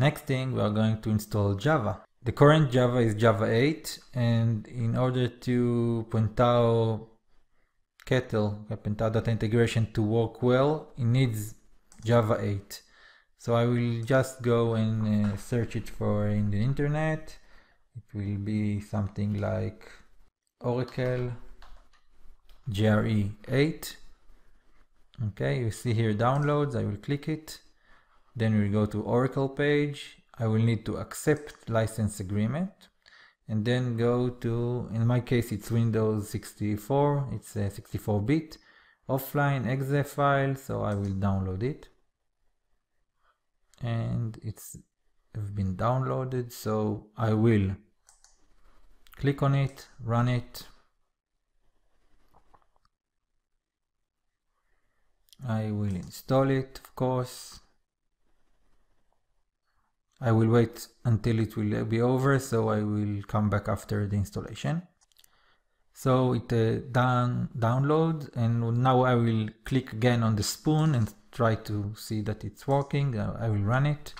Next thing, we are going to install Java. The current Java is Java 8, and in order to Pentaho Kettle, Pentaho data integration to work well, it needs Java 8. So I will just go and uh, search it for in the internet. It will be something like Oracle JRE 8. Okay, you see here downloads, I will click it. Then we go to Oracle page. I will need to accept license agreement and then go to, in my case, it's Windows 64. It's a 64 bit offline exe file. So I will download it and it's been downloaded. So I will click on it, run it. I will install it, of course. I will wait until it will be over, so I will come back after the installation. So it uh, down, downloads and now I will click again on the spoon and try to see that it's working. Uh, I will run it.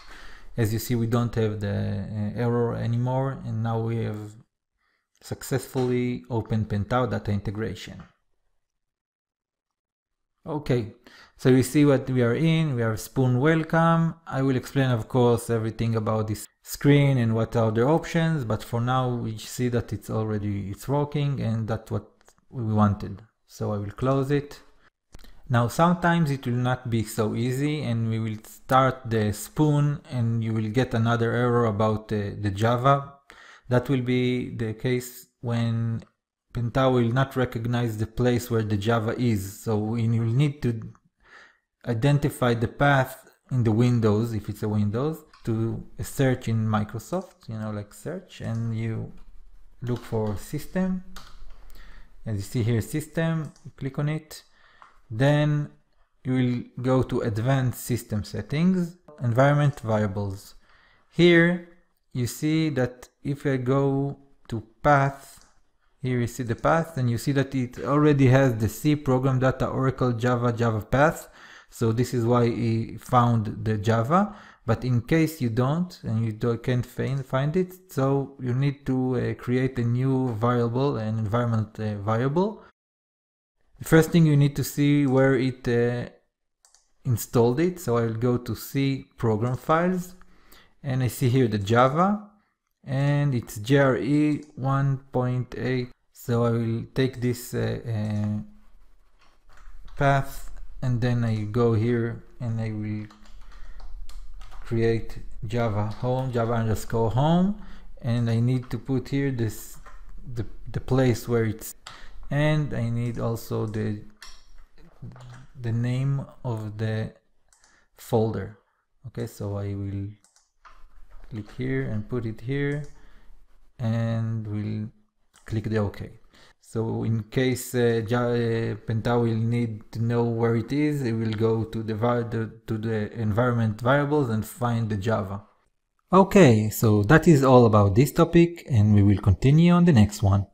As you see, we don't have the uh, error anymore and now we have successfully opened Pentaho data integration. Okay, so you see what we are in, we have spoon welcome. I will explain of course everything about this screen and what are the options, but for now we see that it's already, it's working and that's what we wanted. So I will close it. Now sometimes it will not be so easy and we will start the spoon and you will get another error about the, the Java. That will be the case when Pentaho will not recognize the place where the Java is. So you will need to identify the path in the Windows, if it's a Windows, to a search in Microsoft, you know, like search, and you look for system. As you see here, system, click on it. Then you will go to advanced system settings, environment variables. Here you see that if I go to path here you see the path and you see that it already has the C program data Oracle Java Java path. So this is why he found the Java. But in case you don't and you don't, can't find, it, so you need to uh, create a new variable, an environment uh, variable. The first thing you need to see where it uh, installed it. So I'll go to C program files and I see here the Java and it's JRE 1.8 so I will take this uh, uh, path and then I go here and I will create java home java underscore home. And I need to put here this the, the place where it's. And I need also the the name of the folder. Okay so I will click here and put it here and we'll click the OK. So in case uh, uh Pentaho will need to know where it is, it will go to the, the, to the environment variables and find the Java. Okay, so that is all about this topic and we will continue on the next one.